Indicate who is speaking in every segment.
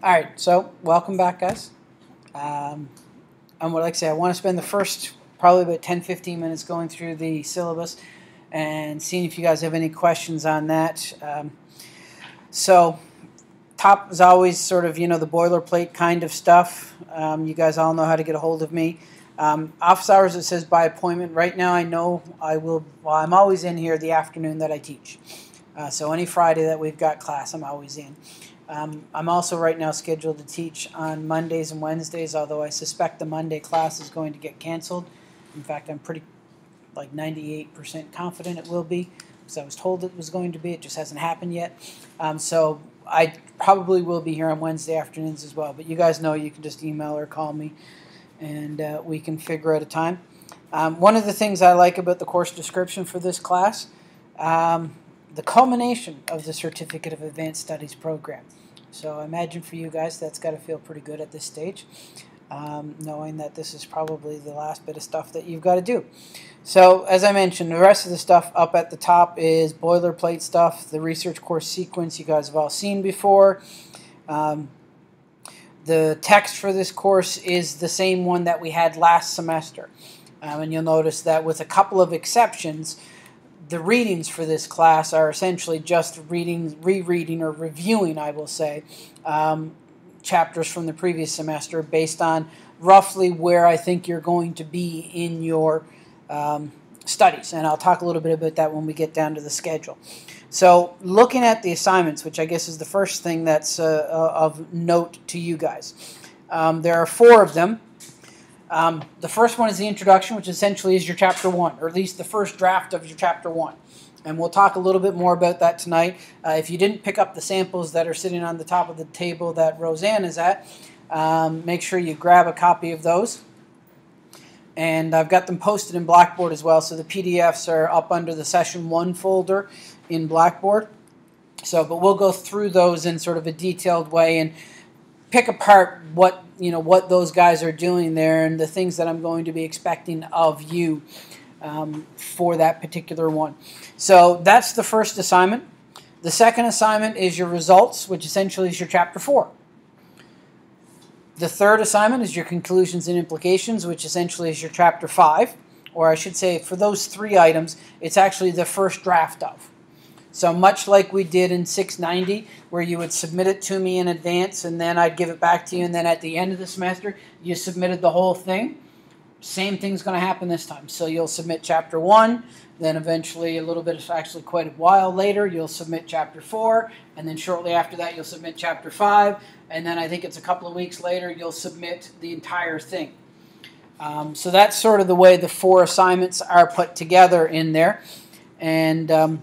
Speaker 1: All right, so welcome back, guys. Um, and what like I say, I want to spend the first probably about 10, 15 minutes going through the syllabus and seeing if you guys have any questions on that. Um, so, top is always sort of, you know, the boilerplate kind of stuff. Um, you guys all know how to get a hold of me. Um, office hours, it says by appointment. Right now, I know I will, well, I'm always in here the afternoon that I teach. Uh, so, any Friday that we've got class, I'm always in. Um, I'm also right now scheduled to teach on Mondays and Wednesdays, although I suspect the Monday class is going to get canceled. In fact, I'm pretty like 98% confident it will be because I was told it was going to be. It just hasn't happened yet. Um, so I probably will be here on Wednesday afternoons as well. But you guys know you can just email or call me and uh, we can figure out a time. Um, one of the things I like about the course description for this class, um, the culmination of the Certificate of Advanced Studies program. So I imagine for you guys that's got to feel pretty good at this stage, um, knowing that this is probably the last bit of stuff that you've got to do. So as I mentioned, the rest of the stuff up at the top is boilerplate stuff, the research course sequence you guys have all seen before. Um, the text for this course is the same one that we had last semester. Um, and you'll notice that with a couple of exceptions, the readings for this class are essentially just reading, rereading, or reviewing, I will say, um, chapters from the previous semester based on roughly where I think you're going to be in your um, studies. And I'll talk a little bit about that when we get down to the schedule. So, looking at the assignments, which I guess is the first thing that's uh, uh of note to you guys, um, there are four of them. Um, the first one is the introduction, which essentially is your chapter one, or at least the first draft of your chapter one. And we'll talk a little bit more about that tonight. Uh, if you didn't pick up the samples that are sitting on the top of the table that Roseanne is at, um, make sure you grab a copy of those. And I've got them posted in Blackboard as well, so the PDFs are up under the session one folder in Blackboard. So, but we'll go through those in sort of a detailed way and pick apart what you know what those guys are doing there and the things that I'm going to be expecting of you um, for that particular one. So that's the first assignment. The second assignment is your results, which essentially is your chapter four. The third assignment is your conclusions and implications, which essentially is your chapter five, or I should say, for those three items, it's actually the first draft of. So much like we did in 690, where you would submit it to me in advance and then I'd give it back to you, and then at the end of the semester, you submitted the whole thing. Same thing's going to happen this time. So you'll submit chapter one, then eventually, a little bit, of, actually quite a while later, you'll submit chapter four, and then shortly after that, you'll submit chapter five, and then I think it's a couple of weeks later, you'll submit the entire thing. Um, so that's sort of the way the four assignments are put together in there. And um,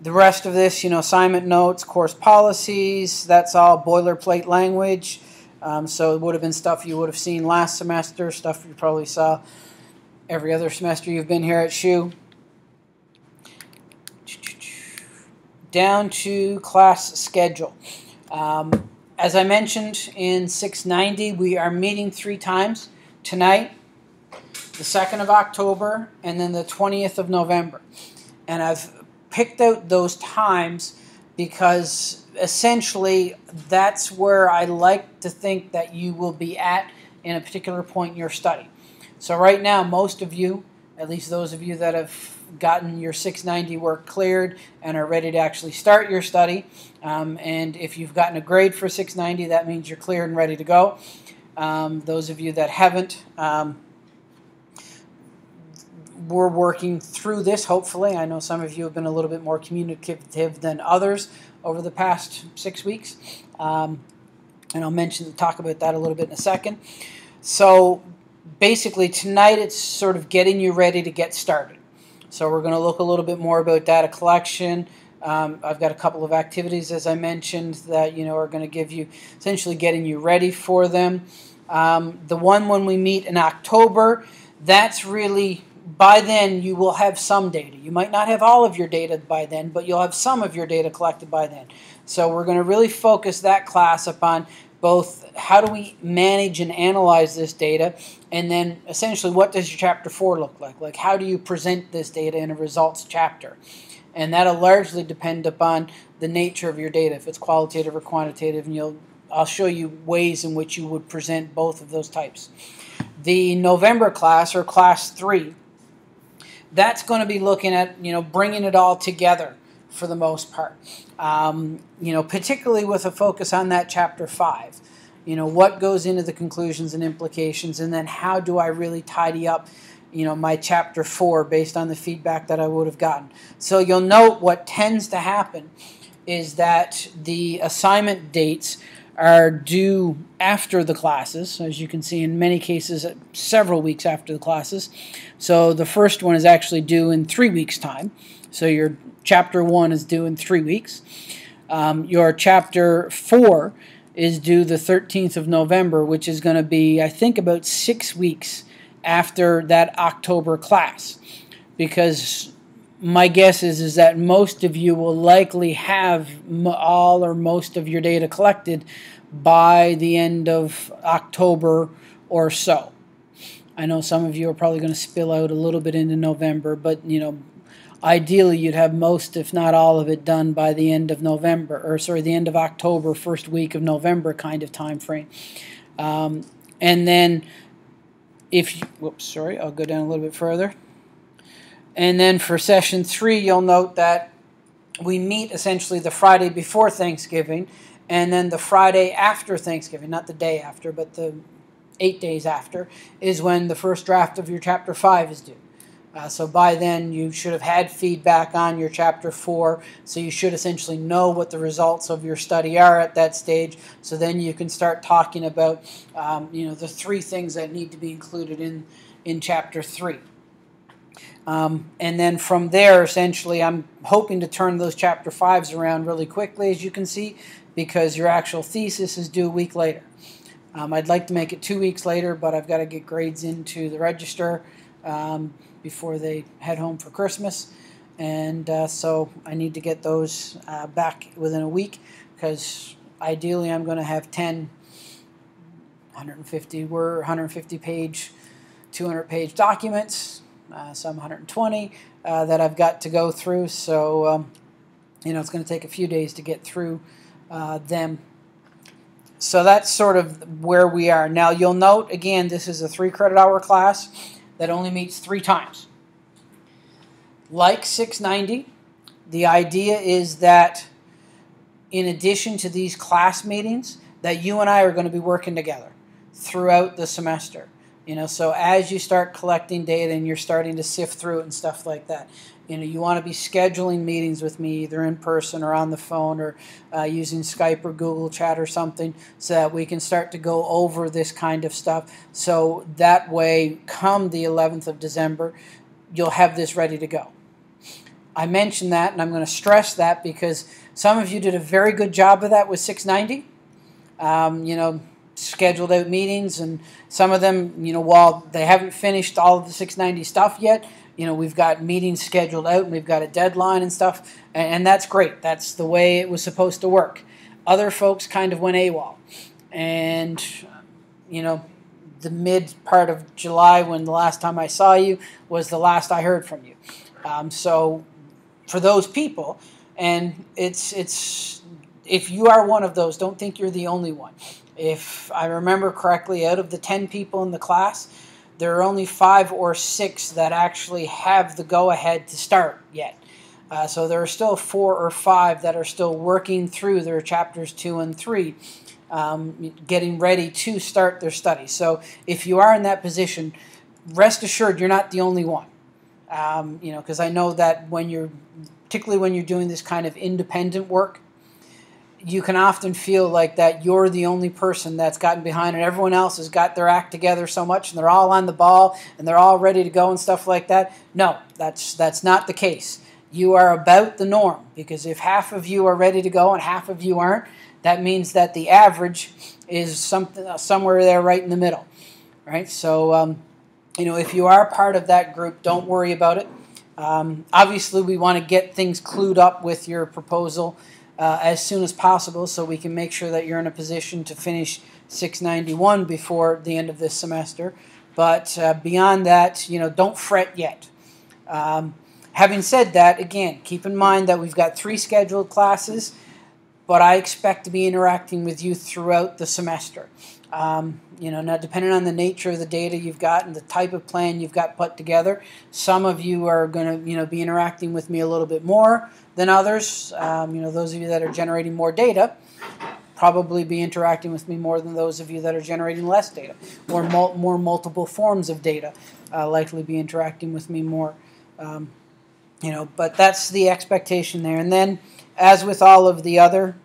Speaker 1: the rest of this, you know, assignment notes, course policies, that's all boilerplate language. Um, so it would have been stuff you would have seen last semester, stuff you probably saw every other semester you've been here at SHU. Down to class schedule. Um, as I mentioned in 690, we are meeting three times tonight, the 2nd of October, and then the 20th of November. And I've picked out those times because essentially that's where I like to think that you will be at in a particular point in your study. So, right now, most of you, at least those of you that have gotten your 690 work cleared and are ready to actually start your study, um, and if you've gotten a grade for 690, that means you're clear and ready to go. Um, those of you that haven't, um, we're working through this, hopefully. I know some of you have been a little bit more communicative than others over the past six weeks. Um, and I'll mention, talk about that a little bit in a second. So basically, tonight it's sort of getting you ready to get started. So we're going to look a little bit more about data collection. Um, I've got a couple of activities, as I mentioned, that you know are going to give you essentially getting you ready for them. Um, the one when we meet in October, that's really by then you will have some data. You might not have all of your data by then, but you'll have some of your data collected by then. So we're going to really focus that class upon both how do we manage and analyze this data, and then essentially what does your chapter 4 look like? Like how do you present this data in a results chapter? and that'll largely depend upon the nature of your data, if it's qualitative or quantitative, and you'll I'll show you ways in which you would present both of those types. The November class, or class three, that's going to be looking at you know bringing it all together for the most part. Um, you know, particularly with a focus on that chapter five. You know, what goes into the conclusions and implications, and then how do I really tidy up, you know, my chapter four based on the feedback that I would have gotten. So you'll note what tends to happen is that the assignment dates are due after the classes, as you can see in many cases, several weeks after the classes. So the first one is actually due in three weeks' time. So your chapter one is due in three weeks. Um, your chapter four is due the 13th of November, which is going to be, I think, about six weeks after that October class. Because my guess is, is that most of you will likely have all or most of your data collected by the end of October or so. I know some of you are probably going to spill out a little bit into November, but you know, ideally you'd have most, if not all of it, done by the end of November, or sorry, the end of October, first week of November kind of time frame. Um, and then, if you, whoops, sorry, I'll go down a little bit further. And then for session three, you'll note that we meet essentially the Friday before Thanksgiving and then the Friday after Thanksgiving, not the day after, but the eight days after, is when the first draft of your chapter 5 is due. Uh, so by then, you should have had feedback on your chapter 4, so you should essentially know what the results of your study are at that stage. So then you can start talking about um, you know, the three things that need to be included in, in chapter 3. Um, and then from there, essentially, I'm hoping to turn those chapter 5s around really quickly, as you can see because your actual thesis is due a week later. Um, I'd like to make it two weeks later, but I've got to get grades into the register um, before they head home for Christmas. And uh, so I need to get those uh, back within a week because ideally I'm going to have 10 150 word, 150 page, 200 page documents, uh, some 120 uh, that I've got to go through. So, um, you know, it's going to take a few days to get through uh, them. So that's sort of where we are. Now you'll note, again, this is a three credit hour class that only meets three times. Like 690, the idea is that in addition to these class meetings, that you and I are going to be working together throughout the semester. You know, so as you start collecting data and you're starting to sift through it and stuff like that, you know you want to be scheduling meetings with me either in person or on the phone or uh, using skype or google chat or something so that we can start to go over this kind of stuff. So that way come the 11th of december you'll have this ready to go. I mentioned that and i'm going to stress that because some of you did a very good job of that with 690 um, you know scheduled out meetings and some of them you know while they haven't finished all of the 690 stuff yet you know we've got meetings scheduled out and we've got a deadline and stuff and, and, that's great. That's the way it was supposed to work. Other folks kind of went awol. And you know the mid part of july when the last time i saw you was the last i heard from you. Um, so for those people and it's it's if you are one of those don't think you're the only one if i remember correctly out of the 10 people in the class there are only five or six that actually have the go ahead to start yet. Uh, so there are still four or five that are still working through their chapters two and three, um, getting ready to start their study. So if you are in that position, rest assured you're not the only one. Um, you know, because I know that when you're, particularly when you're doing this kind of independent work, you can often feel like that you're the only person that's gotten behind and everyone else has got their act together so much and they're all on the ball and they're all ready to go and stuff like that. No, that's that's not the case. You are about the norm because if half of you are ready to go and half of you aren't, that means that the average is something somewhere there right in the middle. Right? So um, you know, if you are part of that group, don't worry about it. Um, obviously, we want to get things clued up with your proposal uh, as soon as possible so we can make sure that you're in a position to finish 691 before the end of this semester. But uh, beyond that, you know, don't fret yet. Um, having said that, again, keep in mind that we've got three scheduled classes, but I expect to be interacting with you throughout the semester. Um, you know, now depending on the nature of the data you've got and the type of plan you've got put together, some of you are going to, you know, be interacting with me a little bit more than others. Um, you know, those of you that are generating more data probably be interacting with me more than those of you that are generating less data or mul- more multiple forms of data uh, likely be interacting with me more. Um, you know, but that's the expectation there. And then, as with all of the other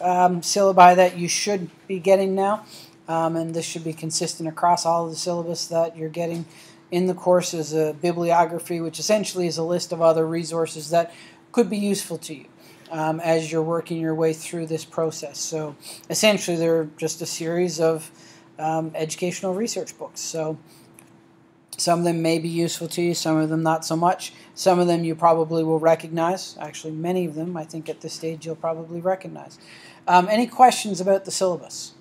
Speaker 1: um, syllabi that you should be getting now, um, and this should be consistent across all of the syllabus that you're getting in the course is a bibliography, which essentially is a list of other resources that could be useful to you um, as you're working your way through this process. So essentially, they're just a series of um, educational research books. So some of them may be useful to you, some of them not so much. Some of them you probably will recognize. Actually, many of them I think at this stage you'll probably recognize. Um, any questions about the syllabus?